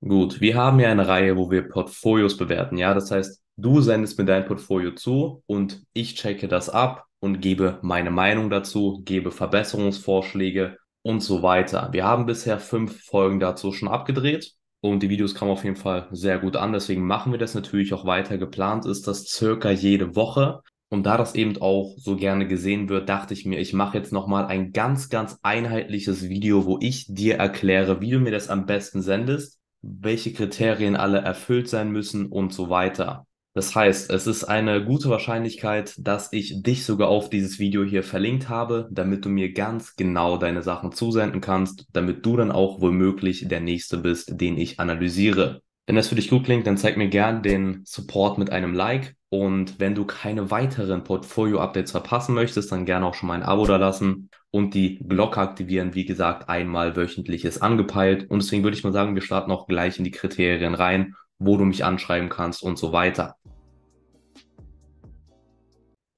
Gut, wir haben ja eine Reihe, wo wir Portfolios bewerten. Ja, das heißt, du sendest mir dein Portfolio zu und ich checke das ab und gebe meine Meinung dazu, gebe Verbesserungsvorschläge und so weiter. Wir haben bisher fünf Folgen dazu schon abgedreht und die Videos kamen auf jeden Fall sehr gut an. Deswegen machen wir das natürlich auch weiter. Geplant ist das circa jede Woche. Und da das eben auch so gerne gesehen wird, dachte ich mir, ich mache jetzt nochmal ein ganz, ganz einheitliches Video, wo ich dir erkläre, wie du mir das am besten sendest welche Kriterien alle erfüllt sein müssen und so weiter. Das heißt, es ist eine gute Wahrscheinlichkeit, dass ich dich sogar auf dieses Video hier verlinkt habe, damit du mir ganz genau deine Sachen zusenden kannst, damit du dann auch womöglich der Nächste bist, den ich analysiere. Wenn das für dich gut klingt, dann zeig mir gern den Support mit einem Like. Und wenn du keine weiteren Portfolio-Updates verpassen möchtest, dann gerne auch schon mal ein Abo da lassen und die Glocke aktivieren. Wie gesagt, einmal wöchentlich ist angepeilt. Und deswegen würde ich mal sagen, wir starten auch gleich in die Kriterien rein, wo du mich anschreiben kannst und so weiter.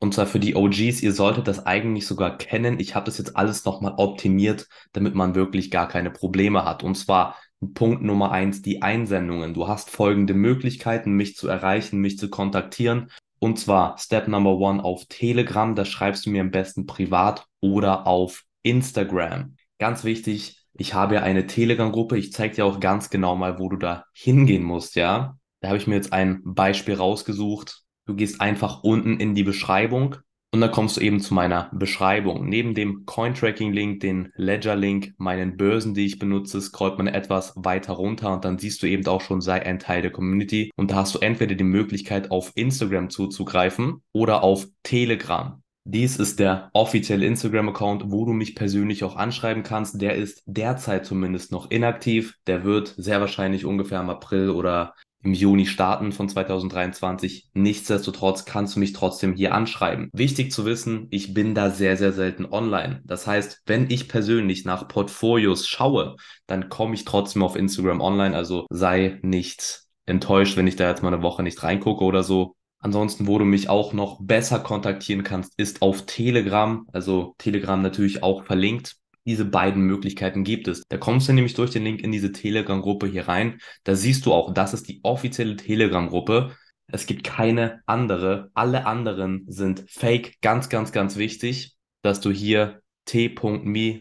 Und zwar für die OGs, ihr solltet das eigentlich sogar kennen. Ich habe das jetzt alles nochmal optimiert, damit man wirklich gar keine Probleme hat. Und zwar Punkt Nummer eins, die Einsendungen. Du hast folgende Möglichkeiten, mich zu erreichen, mich zu kontaktieren. Und zwar Step Number One auf Telegram, da schreibst du mir am besten privat oder auf Instagram. Ganz wichtig, ich habe ja eine Telegram-Gruppe. Ich zeige dir auch ganz genau mal, wo du da hingehen musst, ja. Da habe ich mir jetzt ein Beispiel rausgesucht. Du gehst einfach unten in die Beschreibung und dann kommst du eben zu meiner Beschreibung. Neben dem Cointracking-Link, den Ledger-Link, meinen Börsen, die ich benutze, scrollt man etwas weiter runter und dann siehst du eben auch schon, sei ein Teil der Community. Und da hast du entweder die Möglichkeit, auf Instagram zuzugreifen oder auf Telegram. Dies ist der offizielle Instagram-Account, wo du mich persönlich auch anschreiben kannst. Der ist derzeit zumindest noch inaktiv. Der wird sehr wahrscheinlich ungefähr im April oder im Juni starten von 2023. Nichtsdestotrotz kannst du mich trotzdem hier anschreiben. Wichtig zu wissen, ich bin da sehr, sehr selten online. Das heißt, wenn ich persönlich nach Portfolios schaue, dann komme ich trotzdem auf Instagram online. Also sei nicht enttäuscht, wenn ich da jetzt mal eine Woche nicht reingucke oder so. Ansonsten, wo du mich auch noch besser kontaktieren kannst, ist auf Telegram. Also Telegram natürlich auch verlinkt. Diese beiden Möglichkeiten gibt es. Da kommst du nämlich durch den Link in diese Telegram-Gruppe hier rein. Da siehst du auch, das ist die offizielle Telegram-Gruppe. Es gibt keine andere. Alle anderen sind fake. Ganz, ganz, ganz wichtig, dass du hier t.me-taken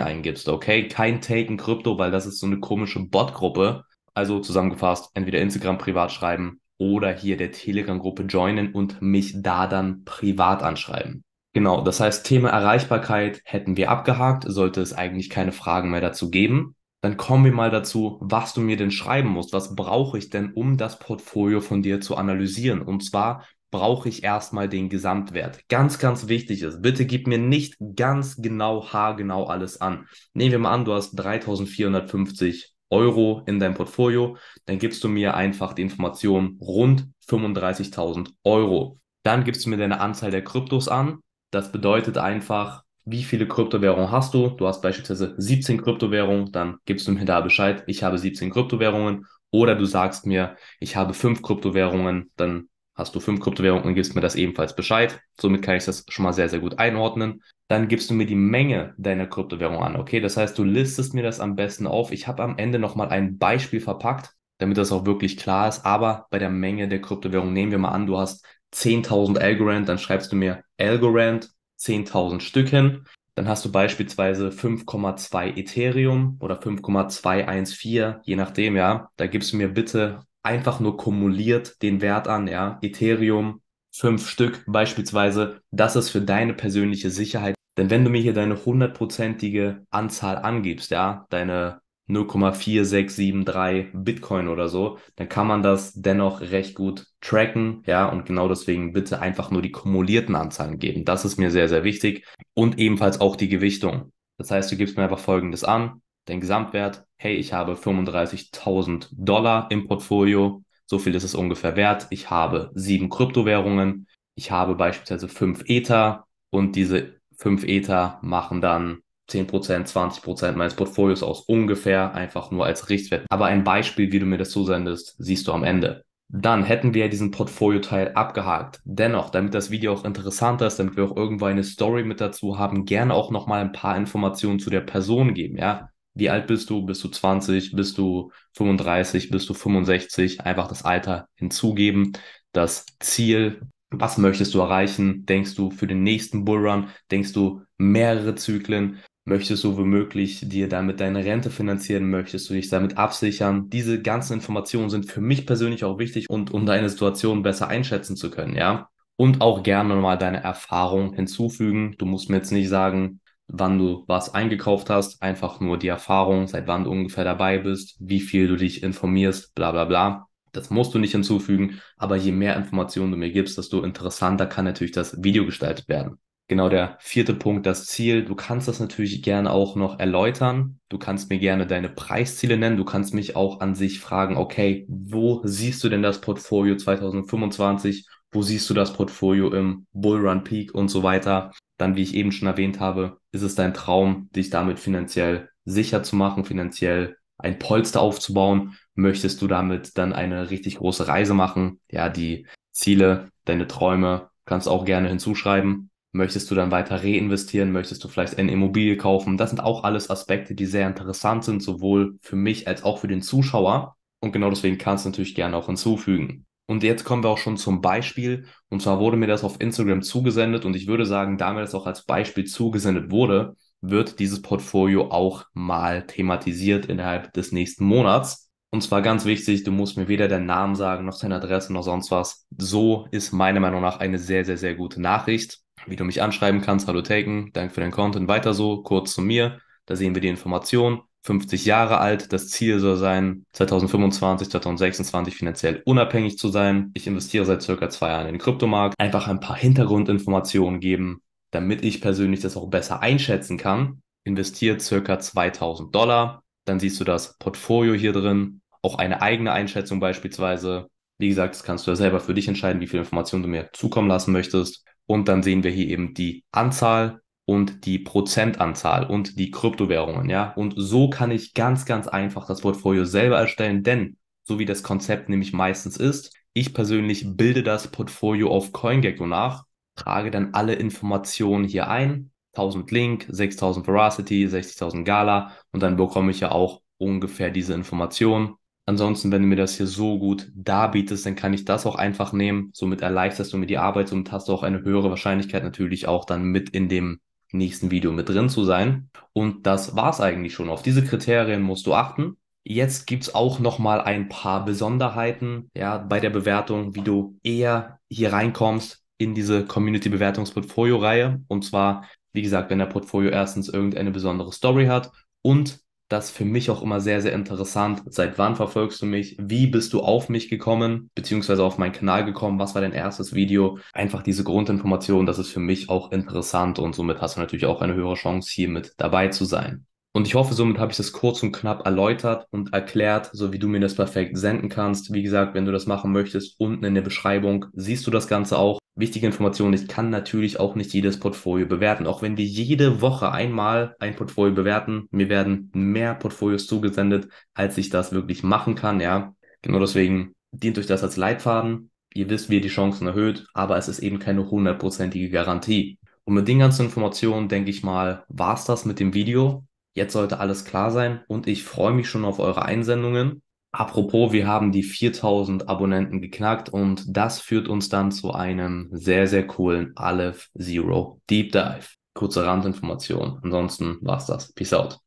eingibst, okay? Kein Taken Krypto, weil das ist so eine komische Bot-Gruppe. Also zusammengefasst, entweder Instagram privat schreiben oder hier der Telegram-Gruppe joinen und mich da dann privat anschreiben. Genau, das heißt, Thema Erreichbarkeit hätten wir abgehakt, sollte es eigentlich keine Fragen mehr dazu geben. Dann kommen wir mal dazu, was du mir denn schreiben musst. Was brauche ich denn, um das Portfolio von dir zu analysieren? Und zwar brauche ich erstmal den Gesamtwert. Ganz, ganz wichtig ist, bitte gib mir nicht ganz genau, haargenau alles an. Nehmen wir mal an, du hast 3450 Euro in deinem Portfolio, dann gibst du mir einfach die Information rund 35.000 Euro. Dann gibst du mir deine Anzahl der Kryptos an, das bedeutet einfach, wie viele Kryptowährungen hast du? Du hast beispielsweise 17 Kryptowährungen, dann gibst du mir da Bescheid, ich habe 17 Kryptowährungen. Oder du sagst mir, ich habe fünf Kryptowährungen, dann hast du fünf Kryptowährungen und gibst mir das ebenfalls Bescheid. Somit kann ich das schon mal sehr, sehr gut einordnen. Dann gibst du mir die Menge deiner Kryptowährung an, okay? Das heißt, du listest mir das am besten auf. Ich habe am Ende nochmal ein Beispiel verpackt, damit das auch wirklich klar ist. Aber bei der Menge der Kryptowährung nehmen wir mal an, du hast 10.000 Algorand, dann schreibst du mir Algorand 10.000 Stück hin. Dann hast du beispielsweise 5,2 Ethereum oder 5,214, je nachdem, ja. Da gibst du mir bitte einfach nur kumuliert den Wert an, ja. Ethereum, fünf Stück beispielsweise. Das ist für deine persönliche Sicherheit. Denn wenn du mir hier deine hundertprozentige Anzahl angibst, ja, deine 0,4673 Bitcoin oder so, dann kann man das dennoch recht gut tracken, ja, und genau deswegen bitte einfach nur die kumulierten Anzahlen geben. Das ist mir sehr, sehr wichtig und ebenfalls auch die Gewichtung. Das heißt, du gibst mir einfach folgendes an, den Gesamtwert, hey, ich habe 35.000 Dollar im Portfolio, so viel ist es ungefähr wert. Ich habe sieben Kryptowährungen, ich habe beispielsweise fünf Ether und diese fünf Ether machen dann 10%, 20% meines Portfolios aus, ungefähr, einfach nur als Richtwert. Aber ein Beispiel, wie du mir das zusendest, siehst du am Ende. Dann hätten wir diesen Portfolio-Teil abgehakt. Dennoch, damit das Video auch interessanter ist, damit wir auch irgendwo eine Story mit dazu haben, gerne auch nochmal ein paar Informationen zu der Person geben, ja. wie alt bist du? Bist du 20? Bist du 35? Bist du 65? Einfach das Alter hinzugeben. Das Ziel, was möchtest du erreichen? Denkst du für den nächsten Bullrun? Denkst du mehrere Zyklen? Möchtest du womöglich dir damit deine Rente finanzieren? Möchtest du dich damit absichern? Diese ganzen Informationen sind für mich persönlich auch wichtig und um deine Situation besser einschätzen zu können, ja. Und auch gerne mal deine Erfahrung hinzufügen. Du musst mir jetzt nicht sagen, wann du was eingekauft hast, einfach nur die Erfahrung, seit wann du ungefähr dabei bist, wie viel du dich informierst, bla bla bla. Das musst du nicht hinzufügen, aber je mehr Informationen du mir gibst, desto interessanter kann natürlich das Video gestaltet werden. Genau der vierte Punkt, das Ziel. Du kannst das natürlich gerne auch noch erläutern. Du kannst mir gerne deine Preisziele nennen. Du kannst mich auch an sich fragen, okay, wo siehst du denn das Portfolio 2025? Wo siehst du das Portfolio im Bullrun Peak und so weiter? Dann, wie ich eben schon erwähnt habe, ist es dein Traum, dich damit finanziell sicher zu machen, finanziell ein Polster aufzubauen. Möchtest du damit dann eine richtig große Reise machen? Ja, die Ziele, deine Träume kannst auch gerne hinzuschreiben Möchtest du dann weiter reinvestieren? Möchtest du vielleicht eine Immobilie kaufen? Das sind auch alles Aspekte, die sehr interessant sind, sowohl für mich als auch für den Zuschauer. Und genau deswegen kannst du natürlich gerne auch hinzufügen. Und jetzt kommen wir auch schon zum Beispiel. Und zwar wurde mir das auf Instagram zugesendet und ich würde sagen, da mir das auch als Beispiel zugesendet wurde, wird dieses Portfolio auch mal thematisiert innerhalb des nächsten Monats. Und zwar ganz wichtig, du musst mir weder deinen Namen sagen, noch deine Adresse, noch sonst was. So ist meiner Meinung nach eine sehr, sehr, sehr gute Nachricht wie du mich anschreiben kannst. Hallo Taken, danke für deinen Content. Weiter so, kurz zu mir. Da sehen wir die Information. 50 Jahre alt. Das Ziel soll sein, 2025, 2026 finanziell unabhängig zu sein. Ich investiere seit circa zwei Jahren in den Kryptomarkt. Einfach ein paar Hintergrundinformationen geben, damit ich persönlich das auch besser einschätzen kann. Investiert circa 2000 Dollar. Dann siehst du das Portfolio hier drin. Auch eine eigene Einschätzung beispielsweise. Wie gesagt, das kannst du ja selber für dich entscheiden, wie viel Informationen du mir zukommen lassen möchtest. Und dann sehen wir hier eben die Anzahl und die Prozentanzahl und die Kryptowährungen, ja. Und so kann ich ganz, ganz einfach das Portfolio selber erstellen, denn so wie das Konzept nämlich meistens ist, ich persönlich bilde das Portfolio auf CoinGecko nach, trage dann alle Informationen hier ein, 1000 Link, 6000 Veracity, 60.000 Gala und dann bekomme ich ja auch ungefähr diese Informationen Ansonsten, wenn du mir das hier so gut darbietest, dann kann ich das auch einfach nehmen. Somit erleichterst du mir die Arbeit und hast auch eine höhere Wahrscheinlichkeit natürlich auch dann mit in dem nächsten Video mit drin zu sein. Und das war's eigentlich schon. Auf diese Kriterien musst du achten. Jetzt gibt's auch noch mal ein paar Besonderheiten ja, bei der Bewertung, wie du eher hier reinkommst in diese Community-Bewertungs-Portfolio-Reihe. Und zwar, wie gesagt, wenn der Portfolio erstens irgendeine besondere Story hat und das für mich auch immer sehr, sehr interessant. Seit wann verfolgst du mich? Wie bist du auf mich gekommen, beziehungsweise auf meinen Kanal gekommen? Was war dein erstes Video? Einfach diese Grundinformation, das ist für mich auch interessant und somit hast du natürlich auch eine höhere Chance, hier mit dabei zu sein. Und ich hoffe, somit habe ich das kurz und knapp erläutert und erklärt, so wie du mir das perfekt senden kannst. Wie gesagt, wenn du das machen möchtest, unten in der Beschreibung siehst du das Ganze auch. Wichtige Information, ich kann natürlich auch nicht jedes Portfolio bewerten. Auch wenn wir jede Woche einmal ein Portfolio bewerten, mir werden mehr Portfolios zugesendet, als ich das wirklich machen kann, ja. Genau deswegen dient euch das als Leitfaden. Ihr wisst, wie ihr die Chancen erhöht, aber es ist eben keine hundertprozentige Garantie. Und mit den ganzen Informationen, denke ich mal, war es das mit dem Video. Jetzt sollte alles klar sein und ich freue mich schon auf eure Einsendungen. Apropos, wir haben die 4000 Abonnenten geknackt und das führt uns dann zu einem sehr, sehr coolen Aleph Zero Deep Dive. Kurze Randinformation. Ansonsten war's das. Peace out.